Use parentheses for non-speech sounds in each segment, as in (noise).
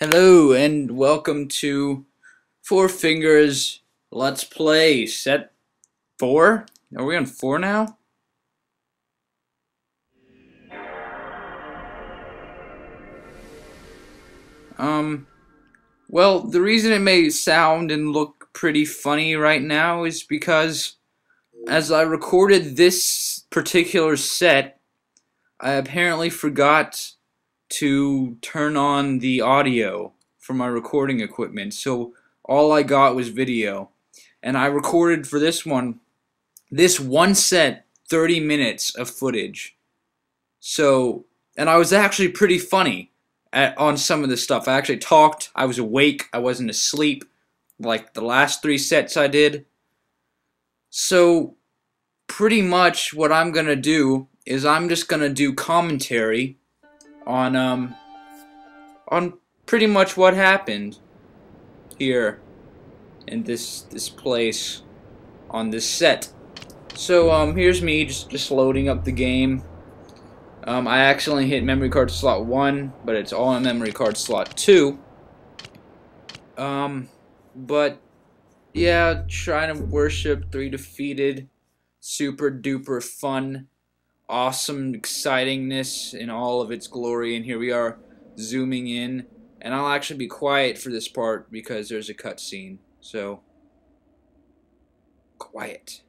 Hello and welcome to Four Fingers Let's Play set four? Are we on four now? Um, well, the reason it may sound and look pretty funny right now is because as I recorded this particular set, I apparently forgot to turn on the audio for my recording equipment. So all I got was video. And I recorded for this one, this one set, 30 minutes of footage. So, and I was actually pretty funny at, on some of the stuff. I actually talked, I was awake, I wasn't asleep, like the last three sets I did. So, pretty much what I'm gonna do is I'm just gonna do commentary on um on pretty much what happened here in this this place on this set. So um here's me just just loading up the game. Um, I accidentally hit memory card slot 1, but it's all in memory card slot 2. Um, but, yeah, trying to worship 3 defeated, super duper fun awesome excitingness in all of its glory and here we are zooming in. And I'll actually be quiet for this part because there's a cutscene so. Quiet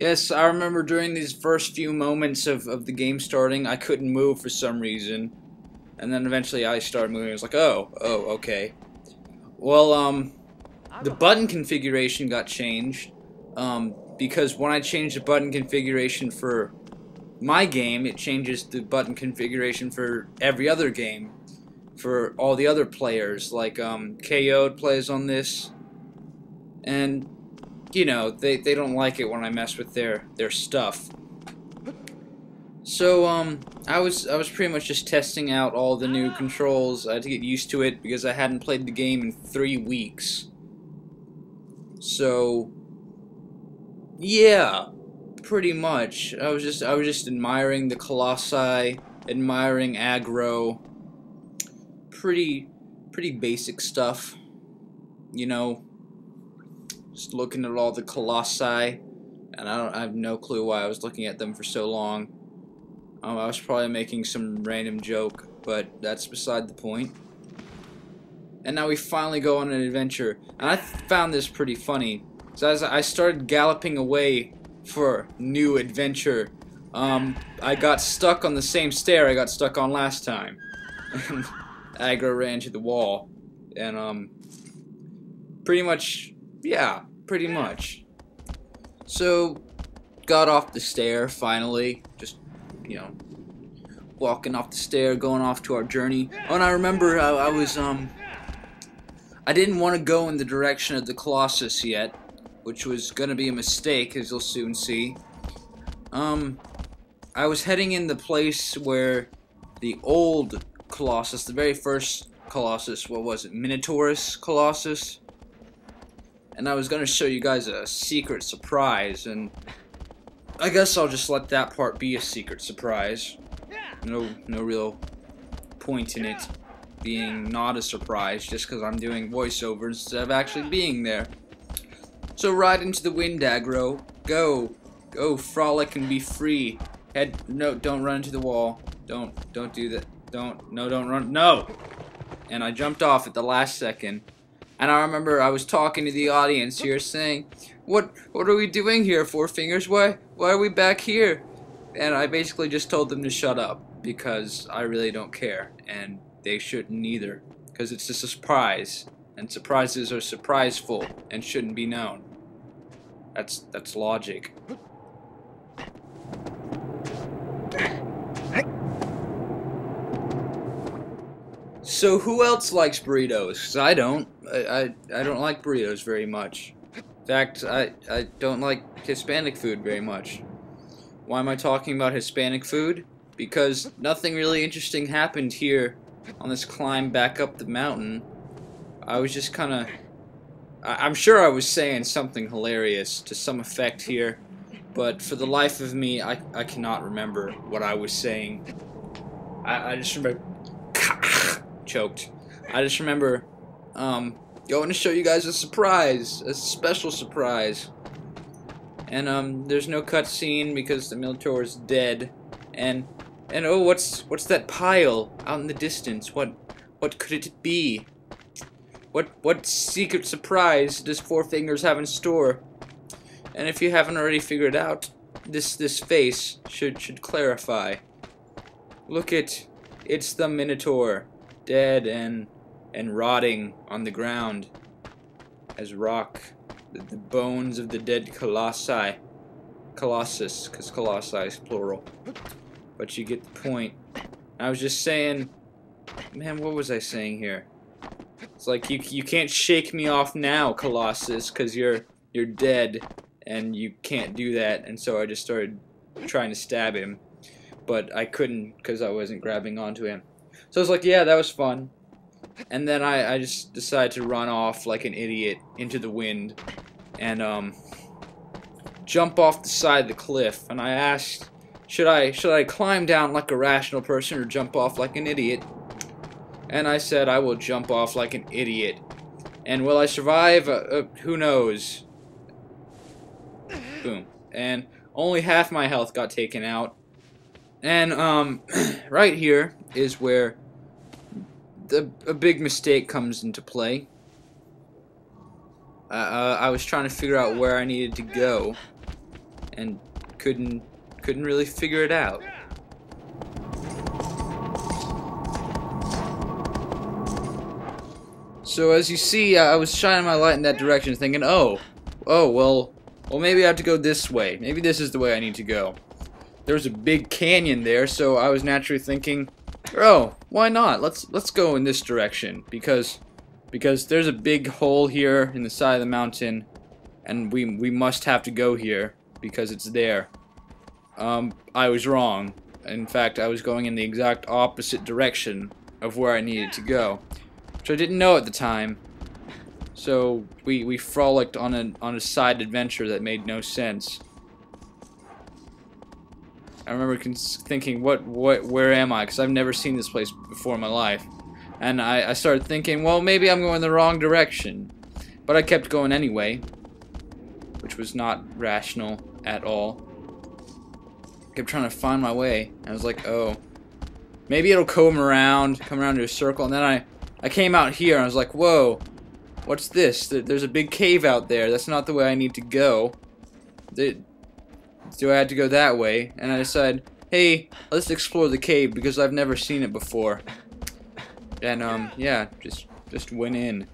Yes, I remember during these first few moments of, of the game starting, I couldn't move for some reason. And then eventually I started moving. I was like, oh, oh, okay. Well, um, the button configuration got changed. Um, because when I changed the button configuration for my game, it changes the button configuration for every other game. For all the other players, like, um, KO'd plays on this. And you know, they, they don't like it when I mess with their their stuff. So um, I was I was pretty much just testing out all the new controls. I had to get used to it because I hadn't played the game in three weeks. So yeah, pretty much. I was just I was just admiring the colossi, admiring Agro. Pretty pretty basic stuff. You know, just looking at all the colossi, and I don't I have no clue why I was looking at them for so long. Um, I was probably making some random joke, but that's beside the point. And now we finally go on an adventure, and I found this pretty funny. So as I started galloping away for new adventure, um, I got stuck on the same stair I got stuck on last time. (laughs) Agro ran to the wall, and um, pretty much, yeah, pretty much. So, got off the stair finally, just, you know, walking off the stair, going off to our journey. Oh, and I remember I, I was, um, I didn't want to go in the direction of the Colossus yet, which was going to be a mistake, as you'll soon see. Um, I was heading in the place where the old Colossus, the very first Colossus, what was it, Minotaurus Colossus? and I was going to show you guys a secret surprise, and I guess I'll just let that part be a secret surprise. No, no real point in it. Being not a surprise just because I'm doing voiceovers instead of actually being there. So ride into the wind, Agro. Go. Go, frolic and be free. Head, no, don't run into the wall. Don't, don't do that. Don't, no, don't run, no! And I jumped off at the last second. And I remember I was talking to the audience here saying, what, what are we doing here, Four Fingers? Why, why are we back here? And I basically just told them to shut up because I really don't care. And they shouldn't either. Because it's a surprise. And surprises are surpriseful and shouldn't be known. That's, that's logic. So who else likes burritos? Cause I don't. I, I, I don't like burritos very much. In fact, I, I don't like Hispanic food very much. Why am I talking about Hispanic food? Because nothing really interesting happened here on this climb back up the mountain. I was just kind of... I'm sure I was saying something hilarious to some effect here, but for the life of me, I, I cannot remember what I was saying. I, I just remember... (laughs) choked. I just remember um, going to show you guys a surprise, a special surprise. And um, there's no cutscene because the Minotaur is dead. And and oh, what's what's that pile out in the distance? What what could it be? What what secret surprise does Four Fingers have in store? And if you haven't already figured out, this this face should should clarify. Look at it's the Minotaur dead and and rotting on the ground as rock, the, the bones of the dead colossi, colossus, because colossi is plural. But you get the point. I was just saying, man, what was I saying here? It's like you you can't shake me off now, Colossus, because you're you're dead, and you can't do that. And so I just started trying to stab him, but I couldn't because I wasn't grabbing onto him. So I was like, yeah, that was fun. And then I, I just decided to run off like an idiot into the wind and um, jump off the side of the cliff. And I asked, should I should I climb down like a rational person or jump off like an idiot? And I said I will jump off like an idiot. And will I survive? Uh, uh, who knows? Boom. And only half my health got taken out. And um, (clears throat) right here is where the, a big mistake comes into play. Uh, uh, I was trying to figure out where I needed to go, and couldn't couldn't really figure it out. So as you see, uh, I was shining my light in that direction, thinking, oh, oh, well, well, maybe I have to go this way. Maybe this is the way I need to go. There was a big canyon there, so I was naturally thinking, oh, why not? Let's let's go in this direction because because there's a big hole here in the side of the mountain, and we we must have to go here because it's there. Um, I was wrong. In fact, I was going in the exact opposite direction of where I needed to go, which I didn't know at the time. So we we frolicked on a on a side adventure that made no sense. I remember thinking, what, what, where am I? Because I've never seen this place before in my life. And I, I started thinking, well, maybe I'm going the wrong direction. But I kept going anyway, which was not rational at all. Kept trying to find my way. I was like, oh, maybe it'll come around, come around to a circle. And then I, I came out here and I was like, whoa, what's this? There's a big cave out there. That's not the way I need to go Do I have to go that way, and I decided, hey, let's explore the cave because I've never seen it before. And um, yeah, just just went in.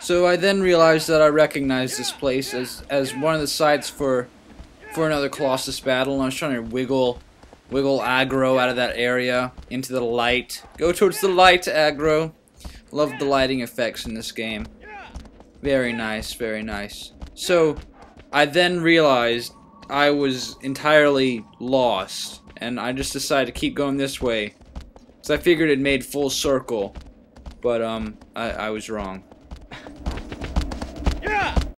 So I then realized that I recognized this place as as one of the sites for for another Colossus battle, and I was trying to wiggle Wiggle Agro out of that area into the light. Go towards the light, Agro. Love the lighting effects in this game. Very nice, very nice. So, I then realized I was entirely lost, and I just decided to keep going this way. Because I figured it made full circle, but um, I, I was wrong.